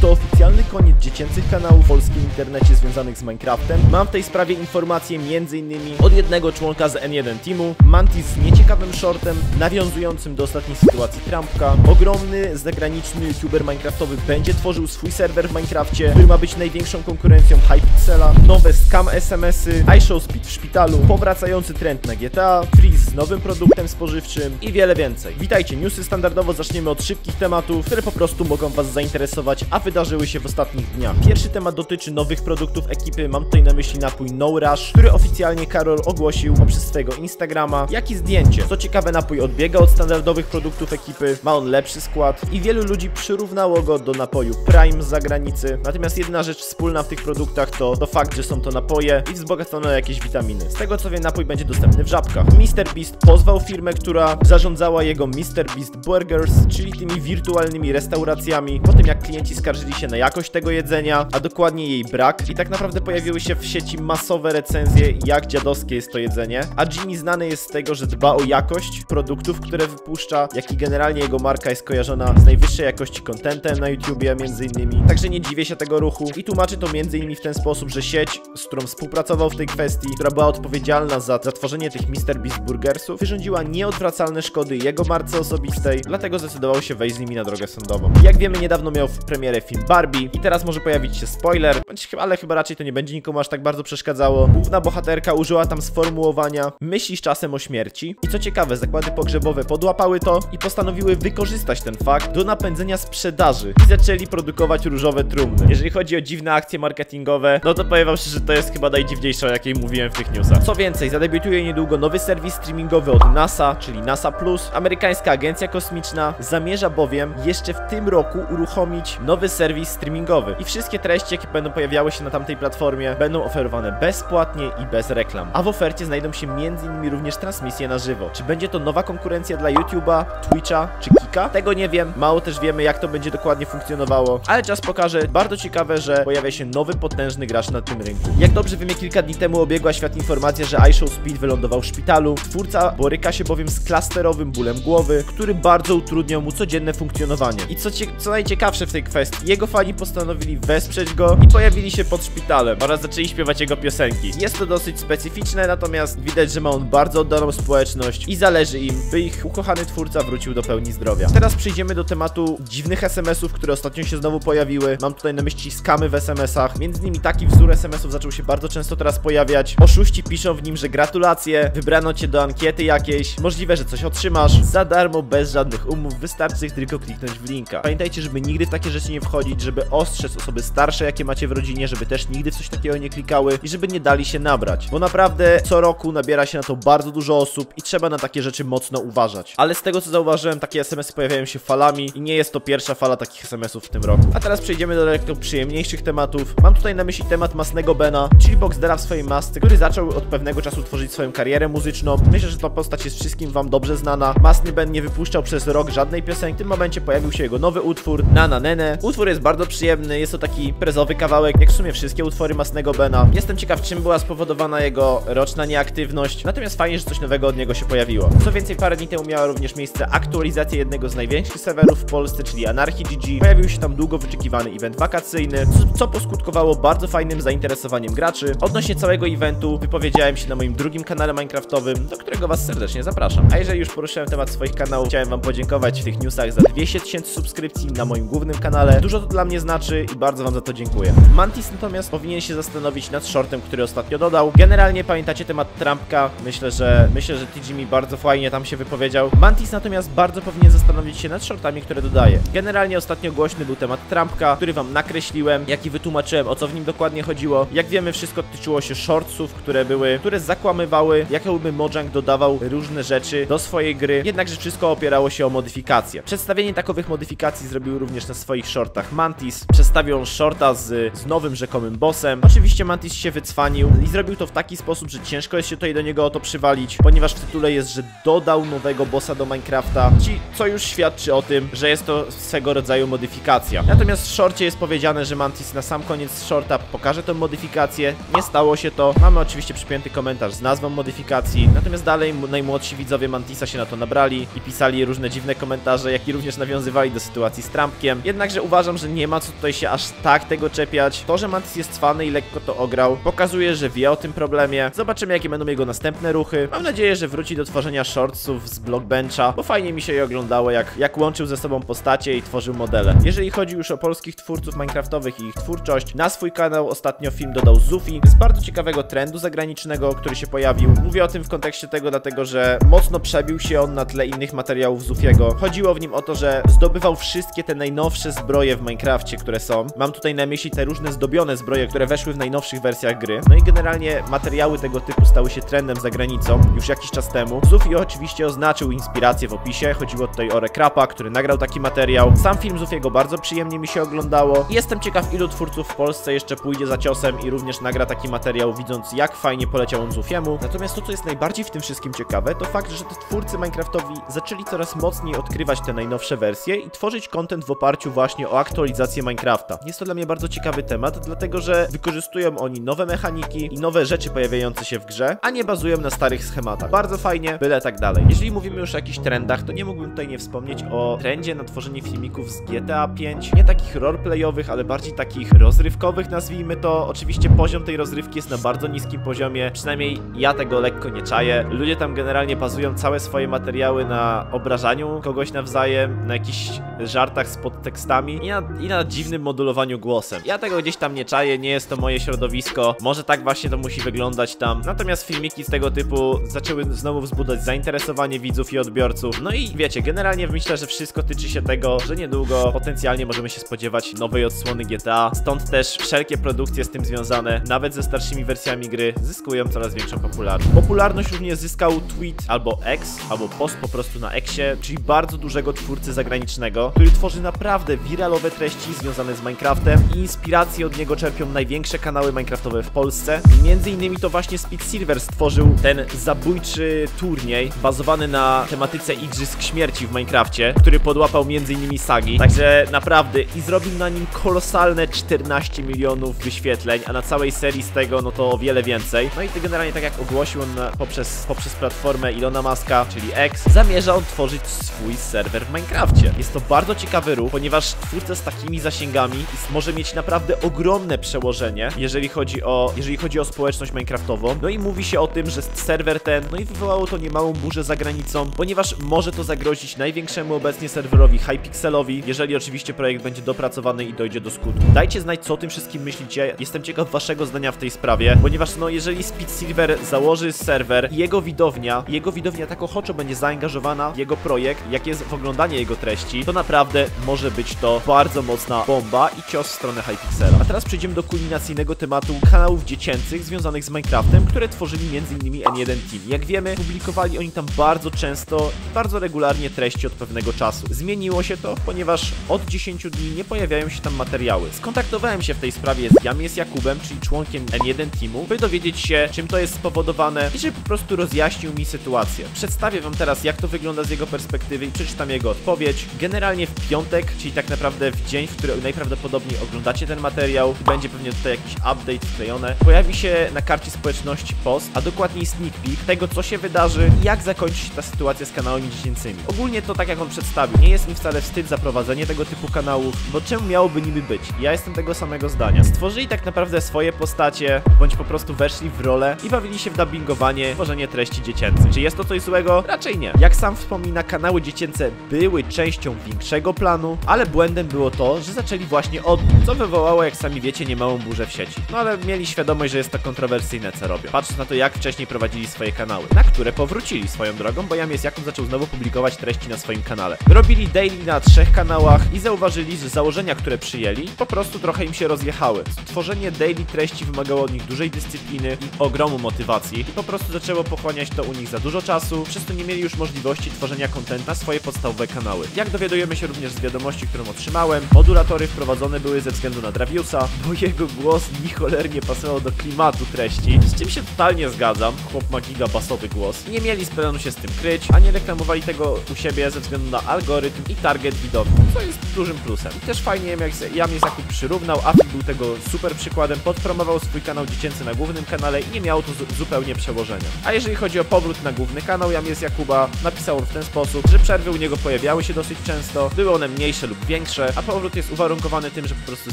to oficjalny koniec dziecięcych kanałów w polskim internecie związanych z Minecraftem. Mam w tej sprawie informacje m.in. od jednego członka z N1 Teamu, Mantis z nieciekawym shortem, nawiązującym do ostatniej sytuacji Trumpka. Ogromny, zagraniczny youtuber minecraftowy będzie tworzył swój serwer w Minecrafcie, który ma być największą konkurencją Hypixela. Nowe scam SMS-y, iShowSpeed w szpitalu, powracający trend na GTA, Freeze z nowym produktem spożywczym i wiele więcej. Witajcie, newsy standardowo zaczniemy od szybkich tematów, które po prostu mogą Was zainteresować, a wydarzyły się w ostatnich dniach. Pierwszy temat dotyczy nowych produktów ekipy, mam tutaj na myśli napój No Rush, który oficjalnie Karol ogłosił poprzez swojego Instagrama, jak i zdjęcie. Co ciekawe, napój odbiega od standardowych produktów ekipy, ma on lepszy skład i wielu ludzi przyrównało go do napoju Prime z zagranicy. Natomiast jedyna rzecz wspólna w tych produktach to, to fakt, że są to napoje i wzbogacone jakieś witaminy. Z tego co wiem, napój będzie dostępny w żabkach. MrBeast pozwał firmę, która zarządzała jego MrBeast Burgers, czyli tymi wirtualnymi restauracjami, po tym jak klienci skarżyli się na jakość tego jedzenia, a dokładnie jej brak i tak naprawdę pojawiły się w sieci masowe recenzje, jak dziadowskie jest to jedzenie, a Jimmy znany jest z tego, że dba o jakość produktów, które wypuszcza, jak i generalnie jego marka jest kojarzona z najwyższej jakości contentem na YouTubie między innymi. Także nie dziwię się tego ruchu i tłumaczy to między innymi w ten sposób, że sieć, z którą współpracował w tej kwestii, która była odpowiedzialna za, za tworzenie tych MrBeast Burgersów, wyrządziła nieodwracalne szkody jego marce osobistej, dlatego zdecydował się wejść z nimi na drogę sądową. Jak wiemy, niedawno miał w premierę film Barbie i teraz może pojawić się spoiler, ale chyba raczej to nie będzie nikomu aż tak bardzo przeszkadzało. Główna bohaterka użyła tam sformułowania myślisz czasem o śmierci i co ciekawe, zakłady pogrzebowe podłapały to i postanowiły wykorzystać ten fakt do napędzenia sprzedaży i zaczęli produkować różowe trumny. Jeżeli chodzi o dziwne akcje marketingowe, no to powiem wam że to jest chyba najdziwniejsza, o jakiej mówiłem w tych newsach. Co więcej, zadebiutuje niedługo nowy serwis streamingowy od NASA, czyli NASA Plus. Amerykańska agencja kosmiczna zamierza bowiem jeszcze w tym roku uruchomić nowy serwis streamingowy i wszystkie treści, jakie będą pojawiały się na tamtej platformie, będą oferowane bezpłatnie i bez reklam. A w ofercie znajdą się m.in. również transmisje na żywo. Czy będzie to nowa konkurencja dla YouTube'a, Twitcha czy Kika? Tego nie wiem. Mało też wiemy, jak to będzie dokładnie funkcjonowało, ale czas pokaże. Bardzo ciekawe, że pojawia się nowy, potężny gracz na tym rynku. Jak dobrze wiemy, kilka dni temu obiegła świat informacja, że iShowSpeed wylądował w szpitalu. Twórca boryka się bowiem z klasterowym bólem głowy, który bardzo utrudniał mu codzienne funkcjonowanie. I co, co najciekawsze w tej kwestii, jego fani postanowili wesprzeć go i pojawili się pod szpitalem oraz zaczęli śpiewać jego piosenki. Jest to dosyć specyficzne, natomiast widać, że ma on bardzo oddaną społeczność i zależy im, by ich ukochany twórca wrócił do pełni zdrowia. Teraz przejdziemy do tematu dziwnych SMS-ów, które ostatnio się znowu pojawiły. Mam tutaj na myśli skamy w SMS-ach. Między innymi taki wzór SMS-ów zaczął się bardzo często teraz pojawiać. Oszuści piszą w nim, że gratulacje, wybrano cię do ankiety jakiejś, możliwe, że coś otrzymasz za darmo, bez żadnych umów, wystarczy tylko kliknąć w linka. Pamiętajcie, żeby nigdy w takie rzeczy nie wchodzić, żeby ostrzec osoby starsze, jakie macie w rodzinie, żeby też nigdy w coś takiego nie klikały i żeby nie dali się nabrać, bo naprawdę co roku nabiera się na to bardzo dużo osób i trzeba na takie rzeczy mocno uważać. Ale z tego co zauważyłem, takie SMS-y pojawiają się falami i nie jest to pierwsza fala takich SMS-ów w tym roku. A teraz przejdziemy do lekko przyjemniejszych tematów. Mam tutaj na myśli temat Masnego Bena, czyli Boxdera w swojej masce, który zaczął od pewnego czasu tworzyć swoją karierę muzyczną. Myślę, że ta postać jest wszystkim wam dobrze znana. Masny Ben nie wypuszczał przez rok żadnej piosenki. W tym momencie pojawił się jego nowy utwór, Nana Nene. Utwór jest bardzo przyjemny, jest to taki prezowy kawałek, jak w sumie wszystkie utwory Masnego Bena. Jestem ciekaw, czym była spowodowana jego roczna nieaktywność, natomiast fajnie, że coś nowego od niego się pojawiło. Co więcej, parę dni temu miała również miejsce aktualizacja jednego z największych serwerów w Polsce, czyli Anarchy GG. Pojawił się tam długo wyczekiwany event wakacyjny, co poskutkowało bardzo fajnym zainteresowaniem graczy. Odnośnie całego eventu wypowiedziałem się na moim drugim kanale Minecraftowym, do którego was serdecznie zapraszam. A jeżeli już poruszyłem temat swoich kanałów, chciałem wam podziękować w tych newsach za 200 tysięcy subskrypcji na moim głównym kanale. Dużo to dla mnie znaczy i bardzo wam za to dziękuję. Mantis natomiast powinien się zastanowić nad shortem, który ostatnio dodał. Generalnie pamiętacie temat Trumpka. Myślę, że myślę, że TG bardzo fajnie tam się wypowiedział. Mantis natomiast bardzo powinien zastanowić się nad shortami, które dodaje. Generalnie ostatnio głośny był temat Trumpka, który wam nakreśliłem, jak i wytłumaczyłem o co w nim dokładnie chodziło. Jak wiemy, wszystko tyczyło się shortsów, które były, które zakłamywały, jakoby Mojang dodawał różne rzeczy do swojej gry, jednakże wszystko opierało się o modyfikacje. Przedstawienie takowych modyfikacji zrobił również na swoich shortach Mantis. Przedstawił on shorta z, z nowym rzekomym bossem. Oczywiście Mantis się wycwanił i zrobił to w taki sposób, że ciężko jest się tutaj do niego o to przywalić, ponieważ w tytule jest, że dodał nowego bossa do Minecrafta, ci- co już świadczy o tym, że jest to swego rodzaju modyfikacja. Natomiast w shorcie jest powiedziane, że Mantis na sam koniec shorta pokaże tę modyfikację. Nie stało się to. Mamy oczywiście przypięty komentarz z nazwą modyfikacji, natomiast dalej najmłodsi widzowie Mantisa się na to nabrali i pisali różne dziwne komentarze, jak i również nawiązywali do sytuacji z Trumpkiem. Jednakże uważam, uważam, że nie ma co tutaj się aż tak tego czepiać. To, że Mantis jest cwany i lekko to ograł, pokazuje, że wie o tym problemie. Zobaczymy, jakie będą jego następne ruchy. Mam nadzieję, że wróci do tworzenia shortsów z Blockbencha, bo fajnie mi się je oglądało, jak, jak łączył ze sobą postacie i tworzył modele. Jeżeli chodzi już o polskich twórców minecraftowych i ich twórczość, na swój kanał ostatnio film dodał Zufi z bardzo ciekawego trendu zagranicznego, który się pojawił. Mówię o tym w kontekście tego, dlatego że mocno przebił się on na tle innych materiałów Zufiego. Chodziło w nim o to, że zdobywał wszystkie te najnowsze zbroje w Minecrafcie, które są. Mam tutaj na myśli te różne zdobione zbroje, które weszły w najnowszych wersjach gry. No i generalnie materiały tego typu stały się trendem za granicą już jakiś czas temu. Zufi oczywiście oznaczył inspirację w opisie. Chodziło tutaj o Rekrapa, który nagrał taki materiał. Sam film Zufiego bardzo przyjemnie mi się oglądało. Jestem ciekaw, ilu twórców w Polsce jeszcze pójdzie za ciosem i również nagra taki materiał, widząc jak fajnie poleciał on Zufiemu. Natomiast to, co jest najbardziej w tym wszystkim ciekawe, to fakt, że te twórcy Minecraftowi zaczęli coraz mocniej odkrywać te najnowsze wersje i tworzyć content w oparciu właśnie o aktualizację Minecrafta. Jest to dla mnie bardzo ciekawy temat, dlatego że wykorzystują oni nowe mechaniki i nowe rzeczy pojawiające się w grze, a nie bazują na starych schematach. Bardzo fajnie, byle tak dalej. Jeżeli mówimy już o jakichś trendach, to nie mógłbym tutaj nie wspomnieć o trendzie na tworzenie filmików z GTA 5. Nie takich roleplayowych, ale bardziej takich rozrywkowych, nazwijmy to. Oczywiście poziom tej rozrywki jest na bardzo niskim poziomie, przynajmniej ja tego lekko nie czaję. Ludzie tam generalnie bazują całe swoje materiały na obrażaniu kogoś nawzajem, na jakichś żartach z podtekstami i na, i na dziwnym modulowaniu głosem. Ja tego gdzieś tam nie czaję, nie jest to moje środowisko. Może tak właśnie to musi wyglądać tam. Natomiast filmiki z tego typu zaczęły znowu wzbudzać zainteresowanie widzów i odbiorców. No i wiecie, generalnie myślę, że wszystko tyczy się tego, że niedługo potencjalnie możemy się spodziewać nowej odsłony GTA. Stąd też wszelkie produkcje z tym związane, nawet ze starszymi wersjami gry, zyskują coraz większą popularność. Popularność również zyskał tweet albo X, albo post po prostu na Xie, czyli bardzo dużego twórcy zagranicznego, który tworzy naprawdę wiralowe treści związane z Minecraftem i inspiracje od niego czerpią największe kanały Minecraftowe w Polsce. Między innymi to właśnie Speed Silver stworzył ten zabójczy turniej bazowany na tematyce Igrzysk Śmierci w Minecrafcie, który podłapał między innymi Sagi. Także naprawdę i zrobił na nim kolosalne 14 milionów wyświetleń, a na całej serii z tego no to o wiele więcej. No i to generalnie tak jak ogłosił on na, poprzez, poprzez platformę Ilona Maska, czyli X, zamierza on tworzyć swój serwer w Minecrafcie. Jest to bardzo ciekawy ruch, ponieważ twórca z takimi zasięgami może mieć naprawdę ogromne przełożenie, jeżeli chodzi o, jeżeli chodzi o społeczność minecraftową. No i mówi się o tym, że serwer ten, no i wywołało to niemałą burzę za granicą, ponieważ może to zagrozić największemu obecnie serwerowi Hypixelowi, jeżeli oczywiście projekt będzie dopracowany i dojdzie do skutku. Dajcie znać, co o tym wszystkim myślicie. Jestem ciekaw waszego zdania w tej sprawie, ponieważ no jeżeli Speed Silver założy serwer i jego widownia, jego widownia tak ochoczo będzie zaangażowana w jego projekt, jak jest w oglądanie jego treści, to naprawdę może być to bardzo mocna bomba i cios w stronę Hypixela. A teraz przejdziemy do kulminacyjnego tematu kanałów dziecięcych związanych z Minecraftem, które tworzyli m.in. N1 Team. Jak wiemy, publikowali oni tam bardzo często i bardzo regularnie treści od pewnego czasu. Zmieniło się to, ponieważ od 10 dni nie pojawiają się tam materiały. Skontaktowałem się w tej sprawie z Jamies Jakubem, czyli członkiem N1 Teamu, by dowiedzieć się, czym to jest spowodowane i żeby po prostu rozjaśnił mi sytuację. Przedstawię wam teraz, jak to wygląda z jego perspektywy i przeczytam jego odpowiedź. Generalnie w piątek, czyli tak naprawdę w dzień, w który najprawdopodobniej oglądacie ten materiał, będzie pewnie tutaj jakiś update wklejone, pojawi się na karcie społeczności post, a dokładniej sneak peek tego, co się wydarzy i jak zakończy się ta sytuacja z kanałami dziecięcymi. Ogólnie to tak jak on przedstawił, nie jest mi wcale wstyd za prowadzenie tego typu kanałów, bo czemu miałoby niby być? Ja jestem tego samego zdania. Stworzyli tak naprawdę swoje postacie, bądź po prostu weszli w rolę i bawili się w dubbingowanie, tworzenie treści dziecięcych. Czy jest to coś złego? Raczej nie. Jak sam wspomina, kanały dziecięce były częścią większego planu, ale błędem było to, że zaczęli właśnie od nich, co wywołało, jak sami wiecie, niemałą burzę w sieci. No ale mieli świadomość, że jest to kontrowersyjne, co robią. Patrząc na to, jak wcześniej prowadzili swoje kanały, na które powrócili swoją drogą, bo Jamies Jakub zaczął znowu publikować treści na swoim kanale. Robili daily na trzech kanałach i zauważyli, że założenia, które przyjęli, po prostu trochę im się rozjechały. Tworzenie daily treści wymagało od nich dużej dyscypliny i ogromu motywacji i po prostu zaczęło pochłaniać to u nich za dużo czasu, przez to nie mieli już możliwości tworzenia kontentu na swoje podstawowe kanały. Jak dowiadujemy się również z wiadomości, którą otrzymałem, modulatory wprowadzone były ze względu na Draviusa, bo jego głos ni cholernie pasował do klimatu treści, z czym się totalnie zgadzam. Chłop ma gigabasowy głos. Nie mieli planu się z tym kryć, a nie reklamowali tego u siebie ze względu na algorytm i target widowni, co jest dużym plusem. I też fajnie jak Jamies Jakub przyrównał, Afi był tego super przykładem, podpromował swój kanał dziecięcy na głównym kanale i nie miało to zupełnie przełożenia. A jeżeli chodzi o powrót na główny kanał Jamies Jakuba, napisał on w ten sposób, że przerwy u niego pojawiały się dosyć często, były one mniejsze lub większe, a powrót jest uwarunkowany tym, że po prostu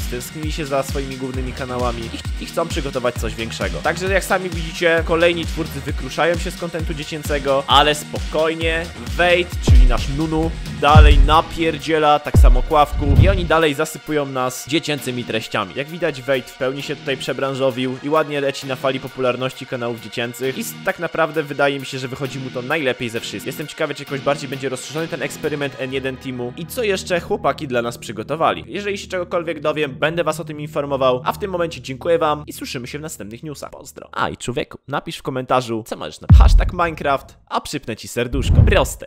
stęsknili się za swoimi głównymi kanałami i, i chcą przygotować coś większego. Także jak sami widzicie, kolejni twórcy wykruszają się z kontentu dziecięcego, ale spokojnie, Wade, czyli nasz Nunu, dalej napierdziela, tak samo Kławku i oni dalej zasypują nas dziecięcymi treściami. Jak widać, Wade w pełni się tutaj przebranżowił i ładnie leci na fali popularności kanałów dziecięcych i tak naprawdę wydaje mi się, że wychodzi mu to najlepiej ze wszystkich. Jestem ciekawy, czy jakoś bardziej będzie rozszerzony ten eksperyment N1 Teamu i co jeszcze chłopaki dla nas przygotowali. Jeżeli się czegokolwiek dowiem, będę was o tym informował, a w tym momencie dziękuję wam i słyszymy się w następnych newsach. Pozdro. A i człowieku, napisz w komentarzu, co masz na hashtag Minecraft, a przypnę ci serduszko. Proste.